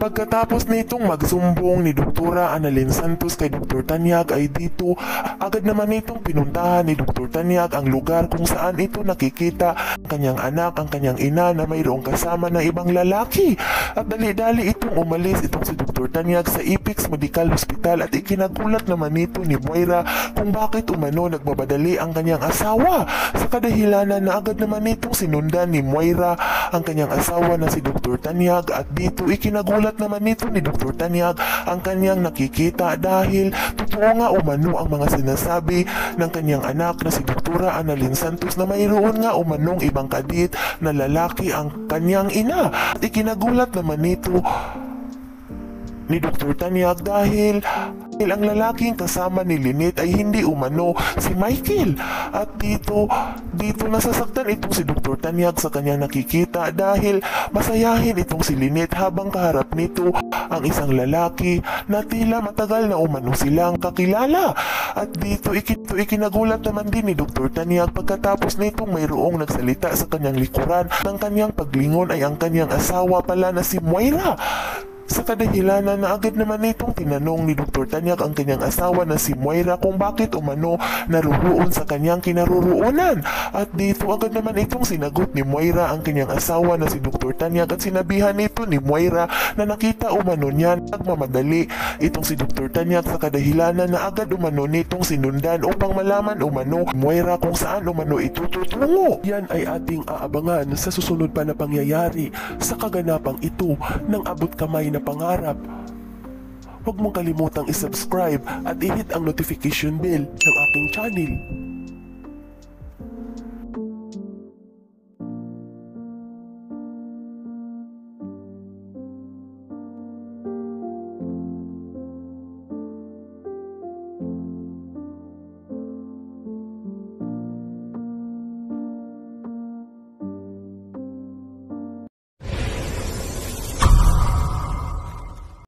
Pagkatapos nitong magsumbong ni Dr. Annalyn Santos kay Dr. Tanyag ay dito agad naman nitong pinuntahan ni Dr. Tanyag ang lugar kung saan ito nakikita ang kanyang anak, ang kanyang ina na mayroong kasama na ibang lalaki. At dali-dali itong umalis itong si Dr. Tanyag sa Ipix Medical Hospital at ikinagulat naman nito ni Moira kung bakit umano nagbabadali ang kanyang asawa. Sa kadahilanan na agad naman nitong sinundan ni Moira ang kanyang asawa na si Dr. Tanyag at dito ikinagulat naman nito ni Dr. Tanyag ang kanyang nakikita dahil totoo nga umano ang mga sinasabi ng kanyang anak na si Dr. Annalyn Santos na mayroon nga umanong ibang kadit na lalaki ang kanyang ina. At ikinagulat naman nito ni Dr. Tanyag dahil ang lalaking kasama ni Lynette ay hindi umano si Michael. At dito, dito nasasaktan itong si Dr. Tanyag sa kanyang nakikita dahil masayahin itong si Lynette habang kaharap nito ang isang lalaki na tila matagal na umano silang kakilala. At dito ikito ikinagulat naman din ni Dr. Tanyag pagkatapos nitong mayroong nagsalita sa kanyang likuran ng kanyang paglingon ay ang kanyang asawa pala na si Moira. Sa kadahilanan na agad naman nitong tinanong ni Dr. Tanyag ang kanyang asawa na si Moira kung bakit umano naruroon sa kanyang kinaroroonan. At dito agad naman itong sinagot ni Moira ang kanyang asawa na si Dr. Tanyag at sinabihan nito ni Moira na nakita umano niyan nagmamadali itong si Dr. Tanyag sa kadahilanan na agad umano nitong sinundan upang malaman umano Moira kung saan umano ito tutungo. Yan ay ating aabangan sa susunod pa na pangyayari sa kaganapang ito ng abot kamay na pangarap. Huwag mong kalimutang isubscribe at i-hit ang notification bell ng aking channel